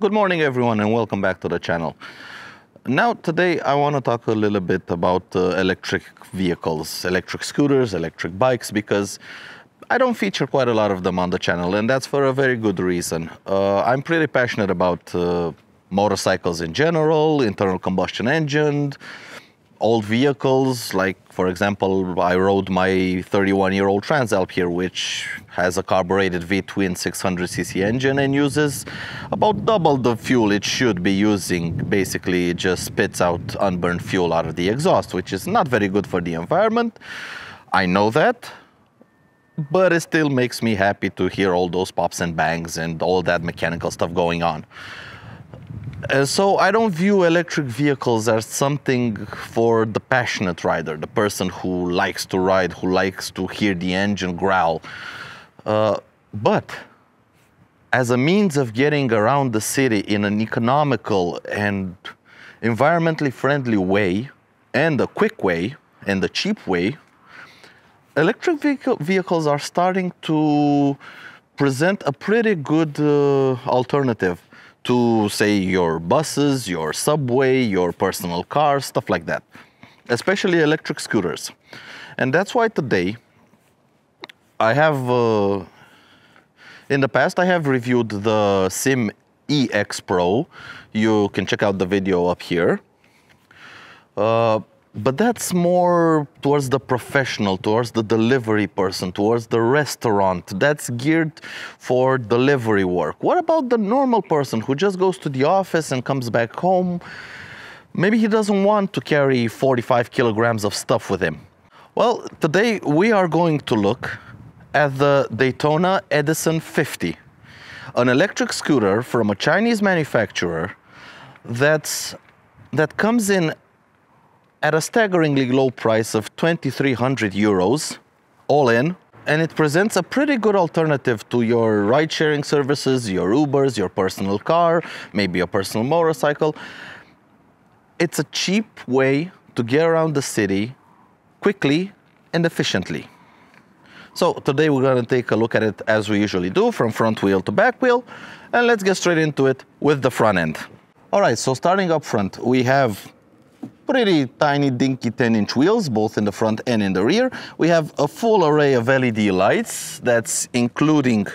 Good morning everyone and welcome back to the channel. Now today I want to talk a little bit about uh, electric vehicles, electric scooters, electric bikes because I don't feature quite a lot of them on the channel and that's for a very good reason. Uh, I'm pretty passionate about uh, motorcycles in general, internal combustion engine, old vehicles like for example i rode my 31 year old transalp here which has a carbureted v-twin 600cc engine and uses about double the fuel it should be using. Basically it just spits out unburned fuel out of the exhaust which is not very good for the environment. I know that but it still makes me happy to hear all those pops and bangs and all that mechanical stuff going on uh, so I don't view electric vehicles as something for the passionate rider, the person who likes to ride, who likes to hear the engine growl. Uh, but as a means of getting around the city in an economical and environmentally friendly way, and a quick way, and a cheap way, electric vehicle vehicles are starting to present a pretty good uh, alternative to say your buses, your subway, your personal cars, stuff like that, especially electric scooters. And that's why today I have, uh, in the past, I have reviewed the Sim EX Pro. You can check out the video up here. Uh, but that's more towards the professional, towards the delivery person, towards the restaurant. That's geared for delivery work. What about the normal person who just goes to the office and comes back home? Maybe he doesn't want to carry 45 kilograms of stuff with him. Well, today we are going to look at the Daytona Edison 50, an electric scooter from a Chinese manufacturer that's, that comes in at a staggeringly low price of 2,300 euros, all in, and it presents a pretty good alternative to your ride sharing services, your Ubers, your personal car, maybe a personal motorcycle. It's a cheap way to get around the city quickly and efficiently. So today we're going to take a look at it as we usually do from front wheel to back wheel and let's get straight into it with the front end. All right, so starting up front, we have pretty tiny dinky 10 inch wheels, both in the front and in the rear. We have a full array of LED lights that's including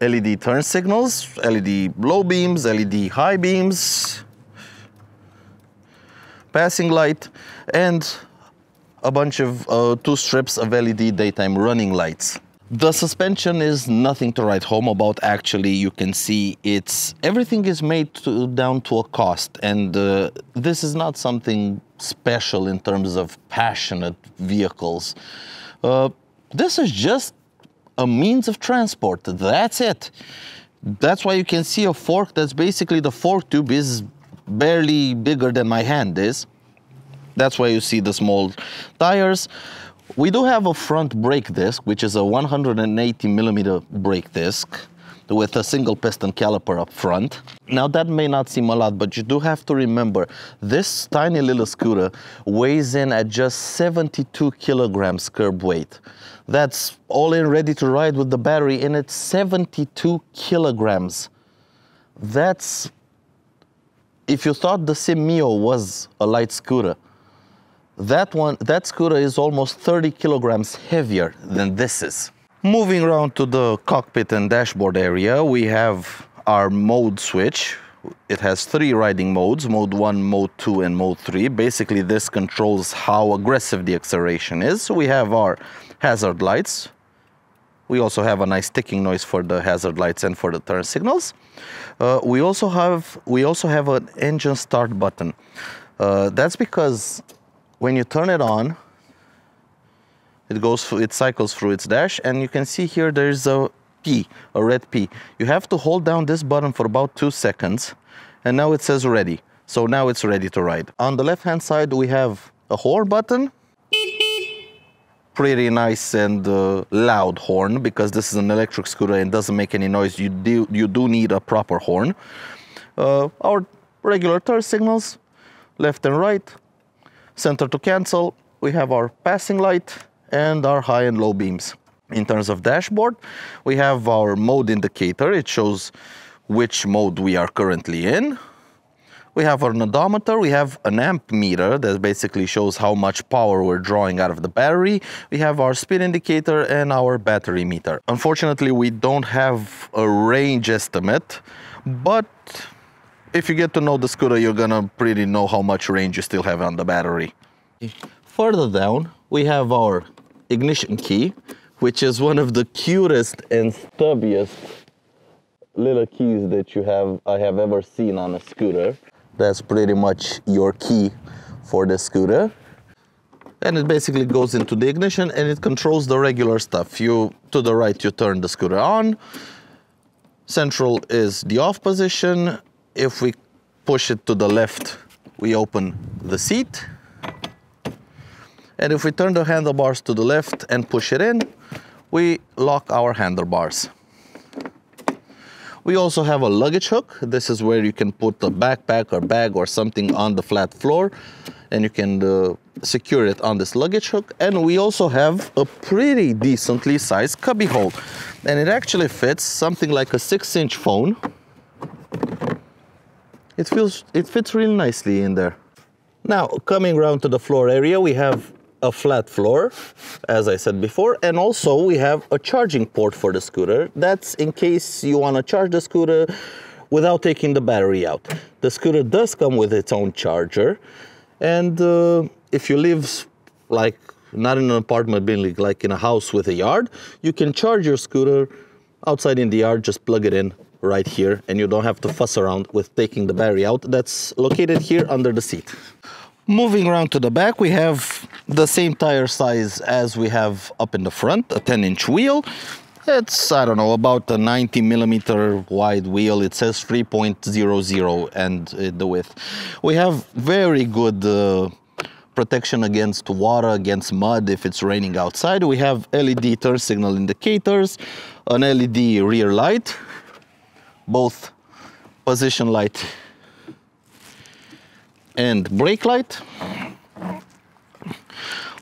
LED turn signals, LED low beams, LED high beams, passing light, and a bunch of uh, two strips of LED daytime running lights. The suspension is nothing to write home about. Actually, you can see it's everything is made to, down to a cost, and uh, this is not something special in terms of passionate vehicles. Uh, this is just a means of transport. That's it. That's why you can see a fork that's basically the fork tube is barely bigger than my hand is. That's why you see the small tires. We do have a front brake disc, which is a 180 millimeter brake disc with a single piston caliper up front. Now that may not seem a lot, but you do have to remember this tiny little scooter weighs in at just 72 kilograms curb weight. That's all in ready to ride with the battery and it's 72 kilograms. That's, if you thought the SYM Mio was a light scooter, that one, that scooter is almost 30 kilograms heavier than this is. Moving around to the cockpit and dashboard area, we have our mode switch. It has three riding modes, mode 1, mode 2 and mode 3. Basically this controls how aggressive the acceleration is. So we have our hazard lights. We also have a nice ticking noise for the hazard lights and for the turn signals. Uh, we also have we also have an engine start button. Uh, that's because when you turn it on, it goes through, it cycles through its dash, and you can see here there's a P, a red P. You have to hold down this button for about two seconds, and now it says ready. So now it's ready to ride. On the left-hand side, we have a horn button, pretty nice and uh, loud horn because this is an electric scooter and doesn't make any noise. You do, you do need a proper horn. Uh, our regular turn signals, left and right, Center to cancel, we have our passing light and our high and low beams. In terms of dashboard, we have our mode indicator. It shows which mode we are currently in. We have our odometer, we have an amp meter that basically shows how much power we're drawing out of the battery. We have our speed indicator and our battery meter. Unfortunately, we don't have a range estimate, but if you get to know the scooter, you're gonna pretty know how much range you still have on the battery. Further down, we have our ignition key, which is one of the cutest and stubbiest little keys that you have I have ever seen on a scooter. That's pretty much your key for the scooter. And it basically goes into the ignition and it controls the regular stuff. You, to the right, you turn the scooter on. Central is the off position. If we push it to the left, we open the seat. And if we turn the handlebars to the left and push it in, we lock our handlebars. We also have a luggage hook. This is where you can put a backpack or bag or something on the flat floor and you can uh, secure it on this luggage hook. And we also have a pretty decently sized cubby hole. And it actually fits something like a six inch phone. It feels, it fits really nicely in there. Now, coming around to the floor area, we have a flat floor, as I said before, and also we have a charging port for the scooter. That's in case you want to charge the scooter without taking the battery out. The scooter does come with its own charger, and uh, if you live like not in an apartment building, like in a house with a yard, you can charge your scooter outside in the yard, just plug it in right here, and you don't have to fuss around with taking the battery out. That's located here under the seat. Moving around to the back, we have the same tire size as we have up in the front, a 10 inch wheel. It's, I don't know, about a 90 millimeter wide wheel. It says 3.00 and uh, the width. We have very good uh, protection against water, against mud if it's raining outside. We have LED turn signal indicators, an LED rear light, both position light and brake light.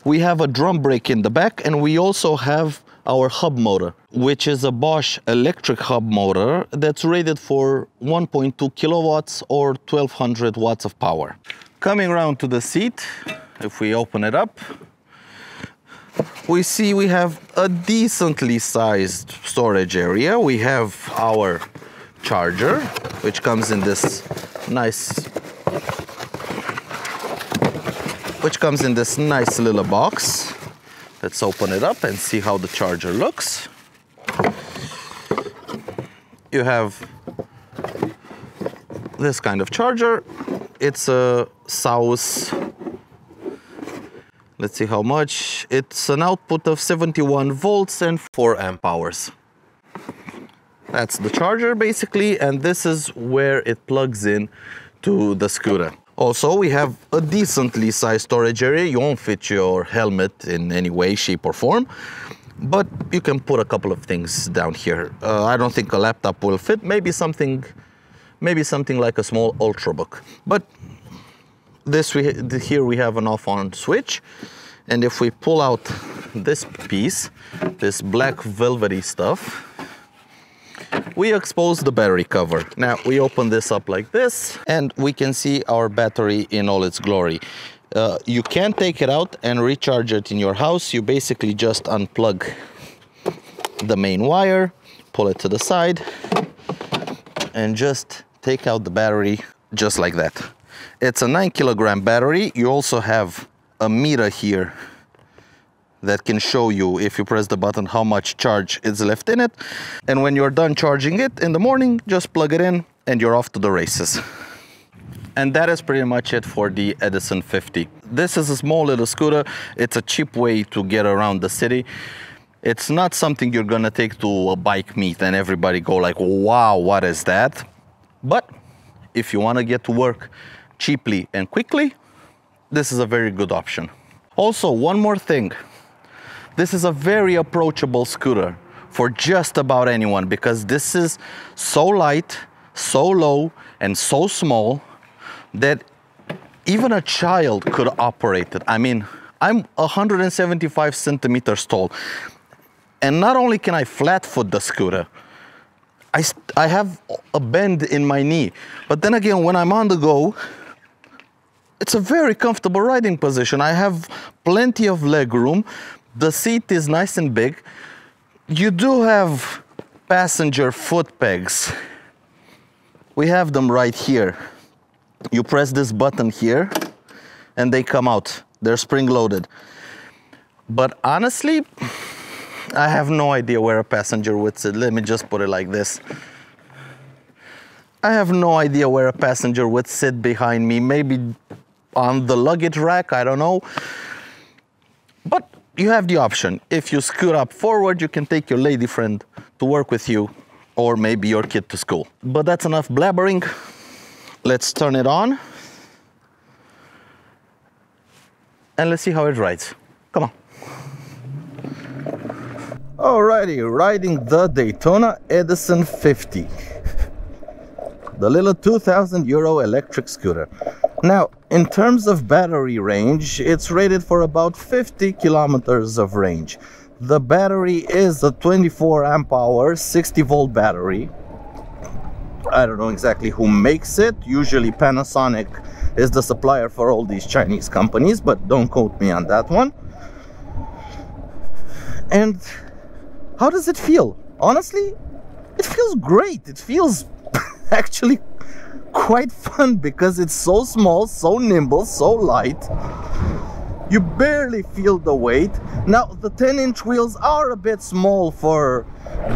We have a drum brake in the back and we also have our hub motor, which is a Bosch electric hub motor that's rated for 1.2 kilowatts or 1200 watts of power. Coming around to the seat, if we open it up, we see we have a decently sized storage area. We have our charger, which comes in this nice which comes in this nice little box. Let's open it up and see how the charger looks. You have this kind of charger. It's a Saus. Let's see how much. It's an output of 71 volts and 4 amp hours. That's the charger basically, and this is where it plugs in to the scooter. Also, we have a decently sized storage area. You won't fit your helmet in any way, shape or form, but you can put a couple of things down here. Uh, I don't think a laptop will fit, maybe something, maybe something like a small Ultrabook. But this we, here we have an off on switch. And if we pull out this piece, this black velvety stuff, we expose the battery cover. Now we open this up like this and we can see our battery in all its glory. Uh, you can take it out and recharge it in your house. You basically just unplug the main wire, pull it to the side and just take out the battery just like that. It's a nine kilogram battery. You also have a meter here that can show you if you press the button how much charge is left in it. And when you're done charging it in the morning, just plug it in and you're off to the races. And that is pretty much it for the Edison 50. This is a small little scooter. It's a cheap way to get around the city. It's not something you're gonna take to a bike meet and everybody go like, wow, what is that? But if you wanna get to work cheaply and quickly, this is a very good option. Also, one more thing. This is a very approachable scooter for just about anyone because this is so light, so low, and so small that even a child could operate it. I mean, I'm 175 centimeters tall. And not only can I flat foot the scooter, I, I have a bend in my knee. But then again, when I'm on the go, it's a very comfortable riding position. I have plenty of leg room. The seat is nice and big. You do have passenger foot pegs. We have them right here. You press this button here and they come out. They're spring loaded. But honestly, I have no idea where a passenger would sit. Let me just put it like this. I have no idea where a passenger would sit behind me. Maybe on the luggage rack, I don't know. But you have the option. If you scoot up forward, you can take your lady friend to work with you or maybe your kid to school. But that's enough blabbering. Let's turn it on. And let's see how it rides. Come on. Alrighty, riding the Daytona Edison 50. The little 2000 euro electric scooter. Now, in terms of battery range, it's rated for about 50 kilometers of range. The battery is a 24 amp hour, 60 volt battery. I don't know exactly who makes it. Usually Panasonic is the supplier for all these Chinese companies, but don't quote me on that one. And how does it feel? Honestly, it feels great. It feels actually quite fun because it's so small, so nimble, so light. You barely feel the weight. Now, the 10 inch wheels are a bit small for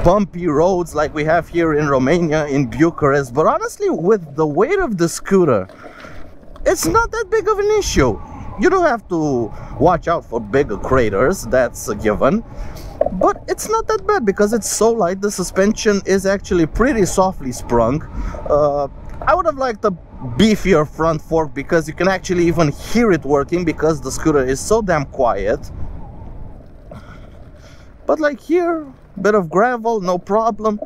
bumpy roads like we have here in Romania, in Bucharest, but honestly, with the weight of the scooter, it's not that big of an issue. You don't have to watch out for bigger craters, that's a given but it's not that bad because it's so light the suspension is actually pretty softly sprung uh, I would have liked a beefier front fork because you can actually even hear it working because the scooter is so damn quiet. But like here bit of gravel no problem.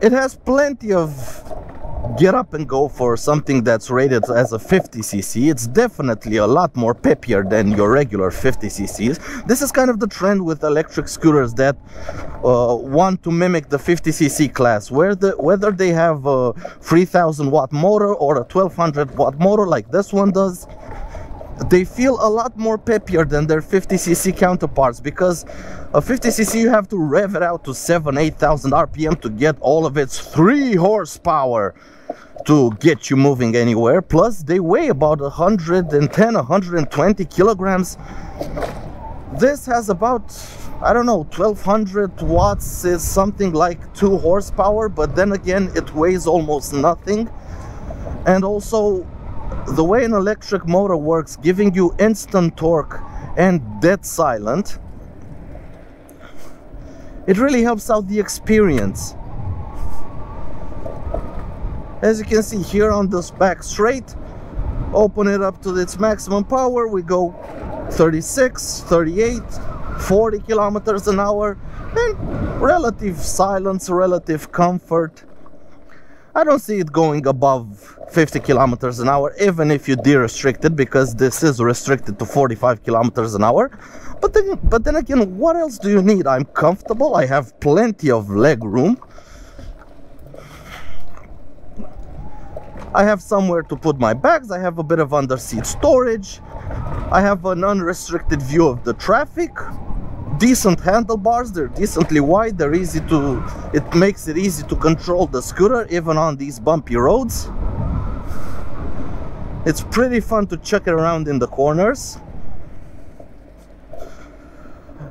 It has plenty of get up and go for something that's rated as a 50cc it's definitely a lot more peppier than your regular 50cc's this is kind of the trend with electric scooters that uh, want to mimic the 50cc class. Where the whether they have a 3000 watt motor or a 1200 watt motor like this one does they feel a lot more peppier than their 50cc counterparts because a 50cc you have to rev it out to 7 8000 rpm to get all of its 3 horsepower to get you moving anywhere. Plus they weigh about 110 120 kilograms. This has about I don't know 1200 watts is something like 2 horsepower but then again it weighs almost nothing. And also the way an electric motor works giving you instant torque and dead silent it really helps out the experience as you can see here on this back straight open it up to its maximum power. We go 36 38 40 kilometers an hour and relative silence relative comfort. I don't see it going above 50 kilometers an hour even if you de-restrict it because this is restricted to 45 kilometers an hour. But then but then again what else do you need? I'm comfortable. I have plenty of leg room I have somewhere to put my bags, I have a bit of under-seat storage, I have an unrestricted view of the traffic, decent handlebars, they're decently wide, they're easy to, it makes it easy to control the scooter even on these bumpy roads. It's pretty fun to check it around in the corners.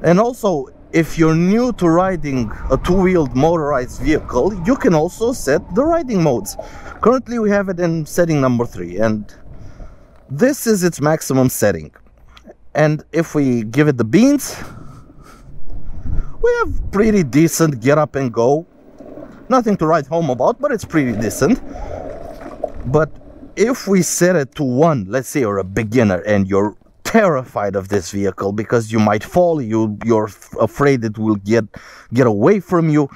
And also, if you're new to riding a two-wheeled motorized vehicle, you can also set the riding modes. Currently we have it in setting number three and this is its maximum setting. And if we give it the beans, we have pretty decent get up and go. Nothing to write home about, but it's pretty decent. But if we set it to one, let's say you're a beginner and you're terrified of this vehicle because you might fall you you're afraid it will get get away from you.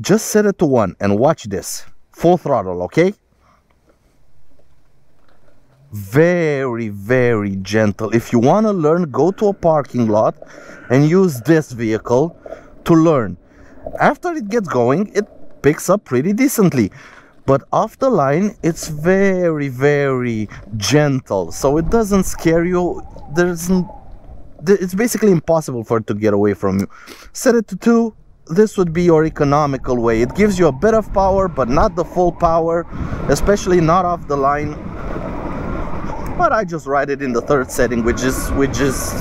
Just set it to one and watch this. Full throttle okay? Very very gentle. If you want to learn go to a parking lot and use this vehicle to learn. After it gets going it picks up pretty decently but off the line it's very very gentle. So it doesn't scare you. There's it's basically impossible for it to get away from you. Set it to 2 this would be your economical way. It gives you a bit of power but not the full power especially not off the line. But I just ride it in the third setting which is which is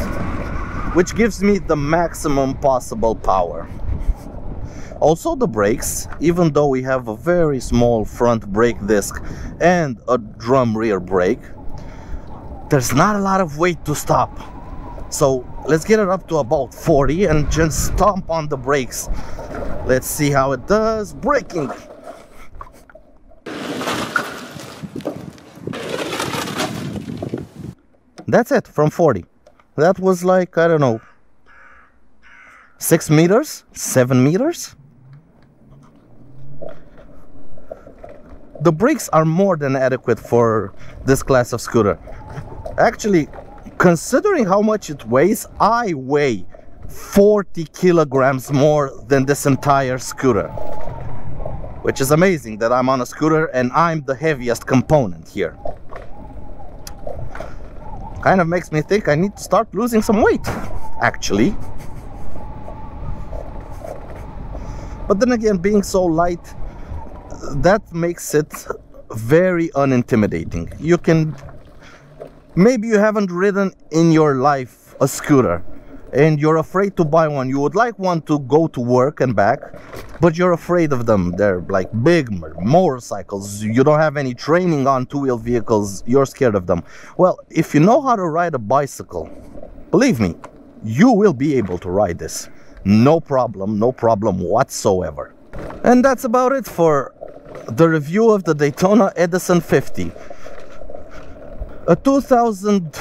which gives me the maximum possible power also the brakes even though we have a very small front brake disc and a drum rear brake there's not a lot of weight to stop. So let's get it up to about 40 and just stomp on the brakes. Let's see how it does. Braking. That's it from 40 that was like i don't know six meters? Seven meters the brakes are more than adequate for this class of scooter. Actually considering how much it weighs i weigh 40 kilograms more than this entire scooter which is amazing that i'm on a scooter and i'm the heaviest component here. Kind of makes me think I need to start losing some weight actually. But then again being so light that makes it very unintimidating. You can maybe you haven't ridden in your life a scooter and you're afraid to buy one. You would like one to go to work and back but you're afraid of them. They're like big motorcycles. You don't have any training on two-wheel vehicles. You're scared of them. Well if you know how to ride a bicycle believe me you will be able to ride this. No problem no problem whatsoever. And that's about it for the review of the Daytona Edison 50 a 2000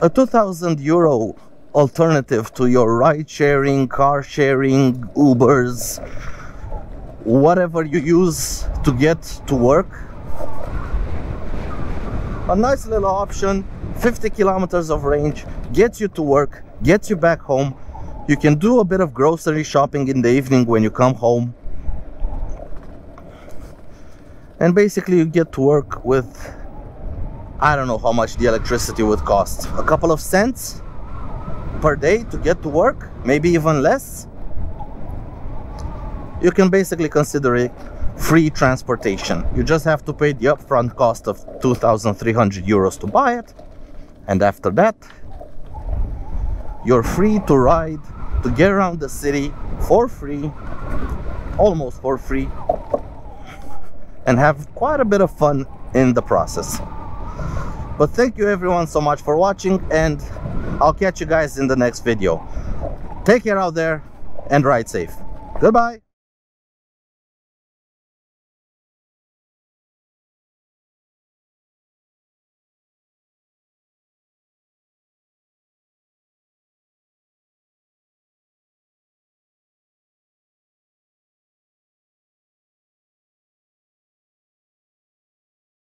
a 2000 euro alternative to your ride sharing, car sharing, Ubers, whatever you use to get to work. A nice little option, 50 kilometers of range, gets you to work, gets you back home. You can do a bit of grocery shopping in the evening when you come home. And basically you get to work with, I don't know how much the electricity would cost, a couple of cents per day to get to work, maybe even less, you can basically consider it free transportation. You just have to pay the upfront cost of 2,300 euros to buy it, and after that, you're free to ride, to get around the city for free, almost for free, and have quite a bit of fun in the process. But thank you everyone so much for watching and I'll catch you guys in the next video. Take care out there and ride safe. Goodbye.